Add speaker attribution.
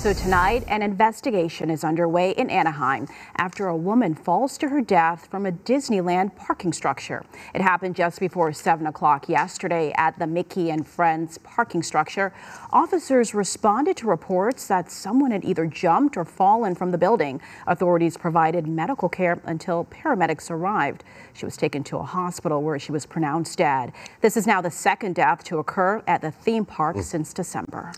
Speaker 1: So tonight, an investigation is underway in Anaheim after a woman falls to her death from a Disneyland parking structure. It happened just before 7 o'clock yesterday at the Mickey and Friends parking structure. Officers responded to reports that someone had either jumped or fallen from the building. Authorities provided medical care until paramedics arrived. She was taken to a hospital where she was pronounced dead. This is now the second death to occur at the theme park mm. since December.